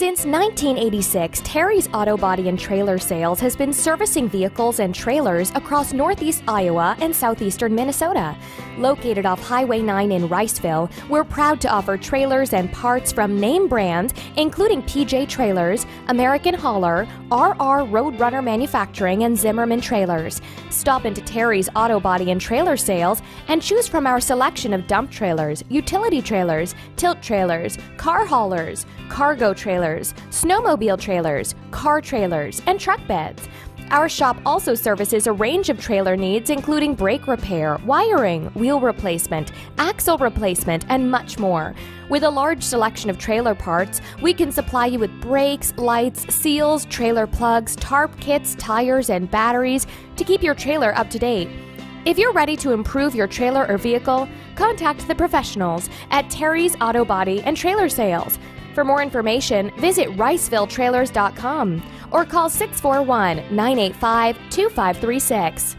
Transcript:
Since 1986, Terry's Auto Body and Trailer Sales has been servicing vehicles and trailers across northeast Iowa and southeastern Minnesota. Located off Highway 9 in Riceville, we're proud to offer trailers and parts from name brands including PJ Trailers, American Hauler, RR Roadrunner Manufacturing, and Zimmerman Trailers. Stop into Terry's Auto Body and Trailer Sales and choose from our selection of dump trailers, utility trailers, tilt trailers, car haulers, cargo trailers, snowmobile trailers, car trailers, and truck beds. Our shop also services a range of trailer needs, including brake repair, wiring, wheel replacement, axle replacement, and much more. With a large selection of trailer parts, we can supply you with brakes, lights, seals, trailer plugs, tarp kits, tires, and batteries to keep your trailer up to date. If you're ready to improve your trailer or vehicle, contact the professionals at Terry's Auto Body and Trailer Sales. For more information, visit ricevilletrailers.com or call 641 985 2536.